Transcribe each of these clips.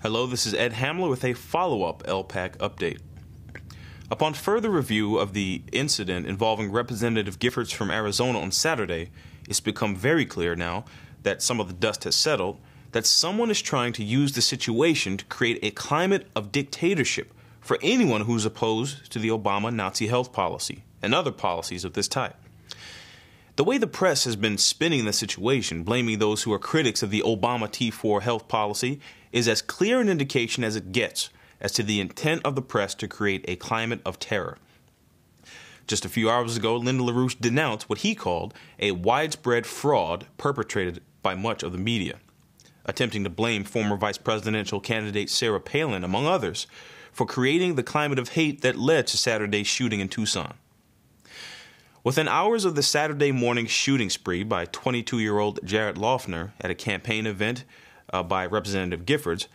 Hello, this is Ed Hamler with a follow up LPAC update. Upon further review of the incident involving Representative Giffords from Arizona on Saturday, it's become very clear now that some of the dust has settled that someone is trying to use the situation to create a climate of dictatorship for anyone who's opposed to the Obama Nazi health policy and other policies of this type. The way the press has been spinning the situation, blaming those who are critics of the Obama T4 health policy, is as clear an indication as it gets as to the intent of the press to create a climate of terror. Just a few hours ago, Lyndon LaRouche denounced what he called a widespread fraud perpetrated by much of the media, attempting to blame former vice presidential candidate Sarah Palin, among others, for creating the climate of hate that led to Saturday's shooting in Tucson. Within hours of the Saturday morning shooting spree by 22 year old Jared Loughner at a campaign event uh, by Representative Giffords,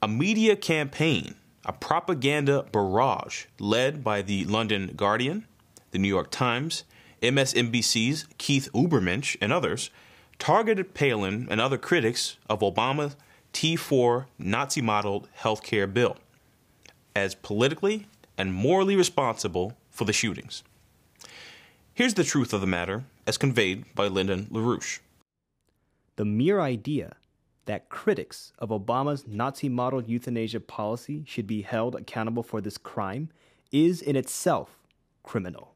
a media campaign a propaganda barrage led by the London Guardian, the New York Times, MSNBC's Keith Olbermann, and others targeted Palin and other critics of Obama's T4 Nazi modeled healthcare bill as politically and morally responsible for the shootings. Here's the truth of the matter as conveyed by Lyndon LaRouche. The mere idea that critics of Obama's Nazi modeled euthanasia policy should be held accountable for this crime is in itself criminal.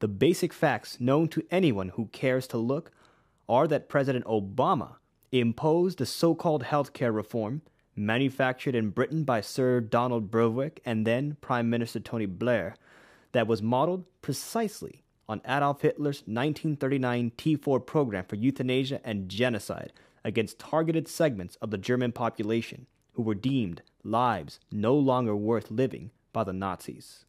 The basic facts known to anyone who cares to look are that President Obama imposed the so called healthcare reform manufactured in Britain by Sir Donald Berwick and then Prime Minister Tony Blair that was modeled precisely on Adolf Hitler's 1939 T4 program for euthanasia and genocide against targeted segments of the German population who were deemed lives no longer worth living by the Nazis.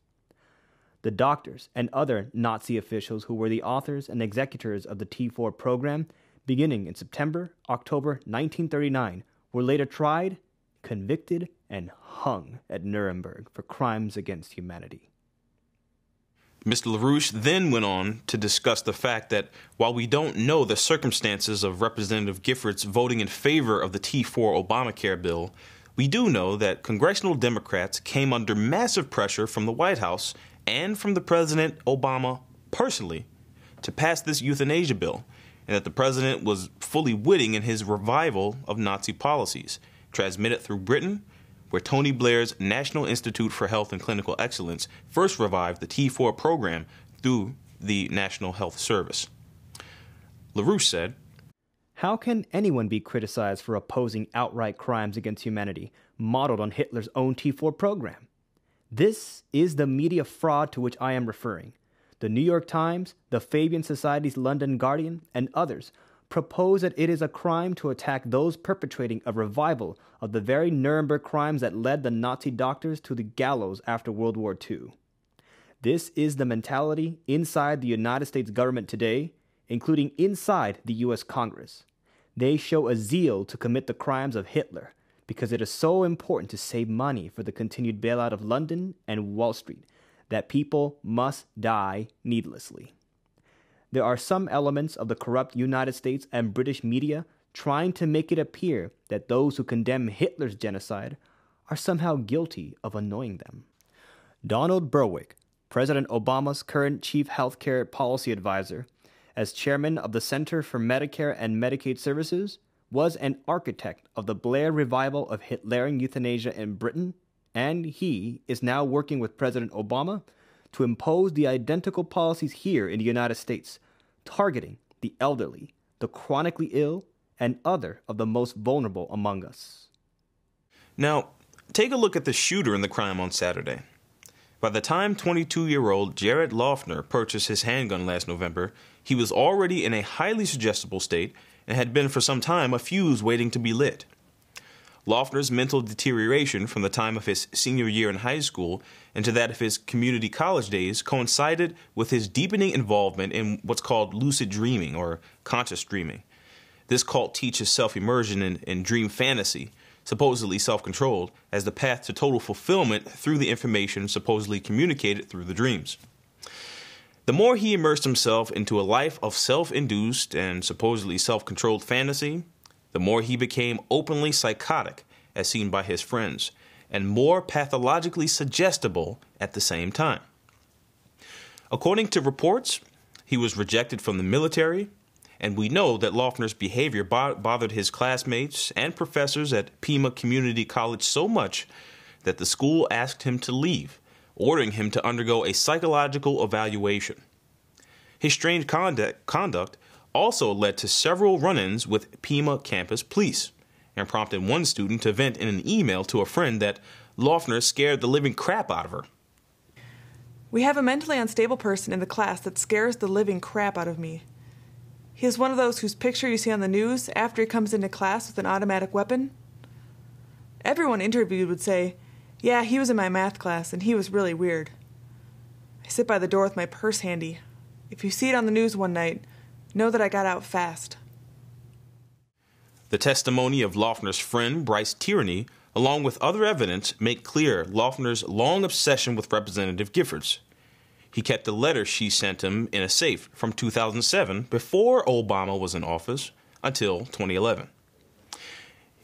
The doctors and other Nazi officials who were the authors and executors of the T4 program, beginning in September October 1939, were later tried, convicted, and hung at Nuremberg for crimes against humanity. Mr. LaRouche then went on to discuss the fact that while we don't know the circumstances of Representative Giffords voting in favor of the T4 Obamacare bill, we do know that congressional Democrats came under massive pressure from the White House and from the President Obama personally to pass this euthanasia bill, and that the president was fully witting in his revival of Nazi policies, transmitted through Britain where Tony Blair's National Institute for Health and Clinical Excellence first revived the T4 program through the National Health Service. LaRouche said, How can anyone be criticized for opposing outright crimes against humanity modeled on Hitler's own T4 program? This is the media fraud to which I am referring. The New York Times, the Fabian Society's London Guardian, and others propose that it is a crime to attack those perpetrating a revival of the very Nuremberg crimes that led the Nazi doctors to the gallows after World War II. This is the mentality inside the United States government today, including inside the US Congress. They show a zeal to commit the crimes of Hitler because it is so important to save money for the continued bailout of London and Wall Street that people must die needlessly. There are some elements of the corrupt United States and British media trying to make it appear that those who condemn Hitler's genocide are somehow guilty of annoying them. Donald Berwick, President Obama's current chief healthcare policy advisor, as chairman of the Center for Medicare and Medicaid Services, was an architect of the Blair revival of Hitlerian euthanasia in Britain, and he is now working with President Obama to impose the identical policies here in the United States, targeting the elderly, the chronically ill, and other of the most vulnerable among us. Now, take a look at the shooter in the crime on Saturday. By the time 22 year old Jared Loughner purchased his handgun last November, he was already in a highly suggestible state and had been for some time a fuse waiting to be lit. Loughner's mental deterioration from the time of his senior year in high school into that of his community college days coincided with his deepening involvement in what's called lucid dreaming or conscious dreaming. This cult teaches self immersion in, in dream fantasy, supposedly self controlled, as the path to total fulfillment through the information supposedly communicated through the dreams. The more he immersed himself into a life of self induced and supposedly self controlled fantasy, the more he became openly psychotic as seen by his friends, and more pathologically suggestible at the same time. According to reports, he was rejected from the military, and we know that Loughner's behavior bo- bothered his classmates and professors at Pima Community College so much that the school asked him to leave, ordering him to undergo a psychological evaluation. His strange conduct, conduct also led to several run ins with Pima campus police and prompted one student to vent in an email to a friend that Loughner scared the living crap out of her. We have a mentally unstable person in the class that scares the living crap out of me. He is one of those whose picture you see on the news after he comes into class with an automatic weapon. Everyone interviewed would say, Yeah, he was in my math class and he was really weird. I sit by the door with my purse handy. If you see it on the news one night, know that I got out fast. The testimony of Loughner's friend, Bryce Tierney, along with other evidence, make clear Loughner's long obsession with Representative Giffords. He kept a letter she sent him in a safe from 2007, before Obama was in office, until 2011.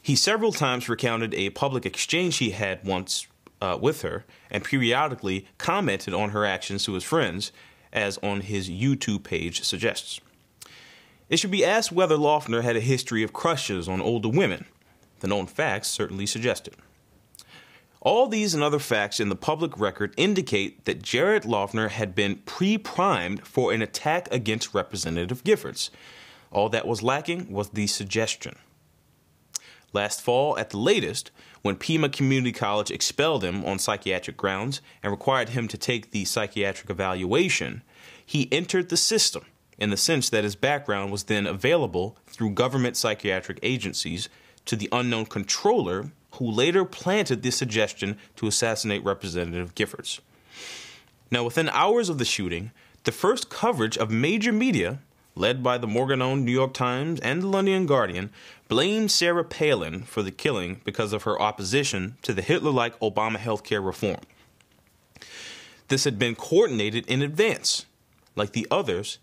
He several times recounted a public exchange he had once uh, with her and periodically commented on her actions to his friends, as on his YouTube page suggests. It should be asked whether Loughner had a history of crushes on older women. The known facts certainly suggest it. All these and other facts in the public record indicate that Jared Loughner had been pre primed for an attack against Representative Giffords. All that was lacking was the suggestion. Last fall, at the latest, when Pima Community College expelled him on psychiatric grounds and required him to take the psychiatric evaluation, he entered the system in the sense that his background was then available through government psychiatric agencies to the unknown controller who later planted the suggestion to assassinate Representative Giffords. Now, within hours of the shooting, the first coverage of major media, led by the Morgan-owned New York Times and the London Guardian, blamed Sarah Palin for the killing because of her opposition to the Hitler-like Obama health care reform. This had been coordinated in advance, like the others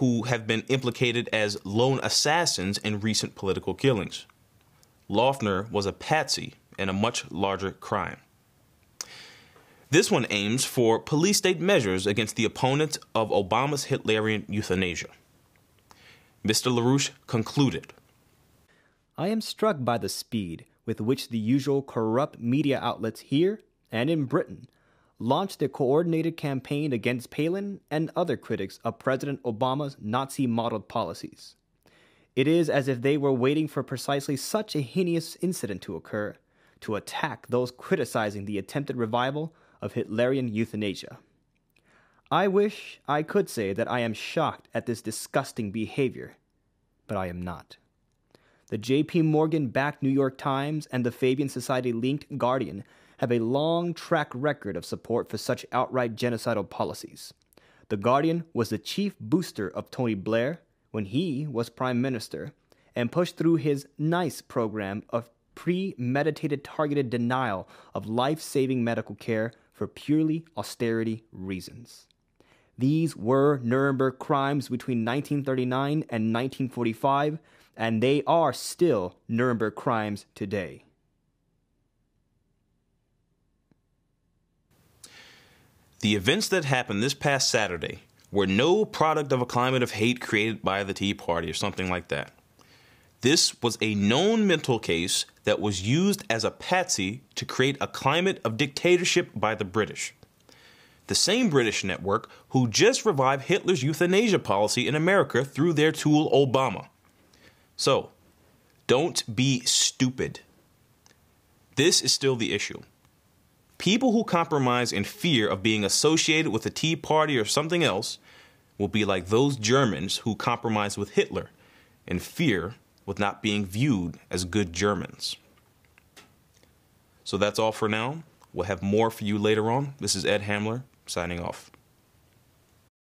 who have been implicated as lone assassins in recent political killings. Loughner was a patsy in a much larger crime. This one aims for police state measures against the opponents of Obama's Hitlerian euthanasia. Mr. LaRouche concluded I am struck by the speed with which the usual corrupt media outlets here and in Britain launched a coordinated campaign against Palin and other critics of President Obama's Nazi modeled policies. It is as if they were waiting for precisely such a heinous incident to occur to attack those criticizing the attempted revival of Hitlerian euthanasia. I wish I could say that I am shocked at this disgusting behavior, but I am not. The J.P. Morgan backed New York Times and the Fabian Society linked Guardian have a long track record of support for such outright genocidal policies. The Guardian was the chief booster of Tony Blair when he was prime minister and pushed through his NICE program of premeditated targeted denial of life saving medical care for purely austerity reasons. These were Nuremberg crimes between 1939 and 1945, and they are still Nuremberg crimes today. The events that happened this past Saturday were no product of a climate of hate created by the Tea Party or something like that. This was a known mental case that was used as a patsy to create a climate of dictatorship by the British. The same British network who just revived Hitler's euthanasia policy in America through their tool Obama. So, don't be stupid. This is still the issue. People who compromise in fear of being associated with the Tea Party or something else will be like those Germans who compromised with Hitler in fear with not being viewed as good Germans. So that's all for now. We'll have more for you later on. This is Ed Hamler signing off.